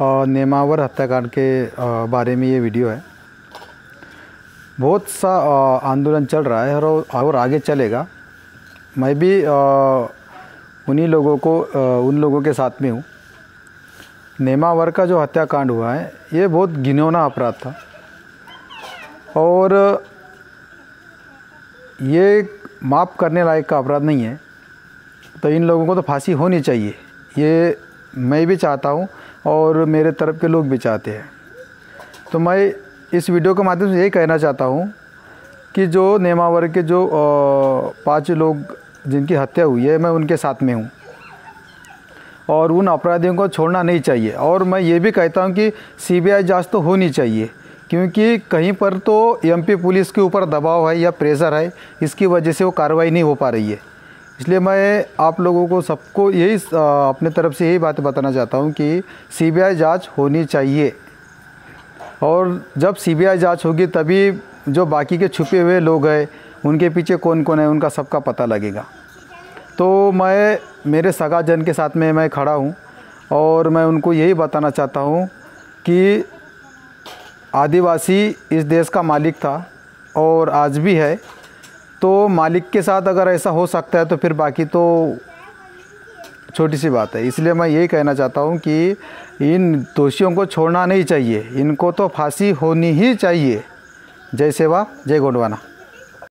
नेमावर हत्याकांड के बारे में ये वीडियो है। बहुत सा आंदोलन चल रहा है और आगे चलेगा। मैं भी उन्हीं लोगों को उन लोगों के साथ में हूँ। नेमावर का जो हत्याकांड हुआ है, ये बहुत घिनौना अपराध था। और ये माफ़ करने लायक का अपराध नहीं है। तो इन लोगों को तो फांसी होनी चाहिए। ये मैं भी चाहता हूँ और मेरे तरफ़ के लोग भी चाहते हैं। तो मैं इस वीडियो के माध्यम से यही कहना चाहता हूँ कि जो नेमावर के जो पाँच लोग जिनकी हत्या हुई है, मैं उनके साथ में हूँ। और उन अपराधियों को छोड़ना नहीं चाहिए। और मैं ये भी कहता हूँ कि सीबीआई जाँच तो होनी चाहिए, क्योंकि कहीं पर तो एमपी पुलिस के ऊपर दबाव है या प्रेशर है, इसकी वजह से वो कार्रवाई नहीं हो पा रही है। इसलिए मैं आप लोगों को सबको यही अपने तरफ़ से यही बात बताना चाहता हूँ कि सीबीआई जाँच होनी चाहिए। और जब सीबीआई जाँच होगी, तभी जो बाकी के छुपे हुए लोग हैं, उनके पीछे कौन कौन है, उनका सबका पता लगेगा। तो मैं, मेरे सगा जन के साथ में मैं खड़ा हूँ, और मैं उनको यही बताना चाहता हूँ कि आदिवासी इस देश का मालिक था, और आज भी है तो मालिक के साथ अगर ऐसा हो सकता है तो फिर बाकी तो छोटी सी बात है। इसलिए मैं यही कहना चाहता हूँ कि इन दोषियों को छोड़ना नहीं चाहिए। इनको तो फांसी होनी ही चाहिए। जय सेवा, जय गोंडवाना।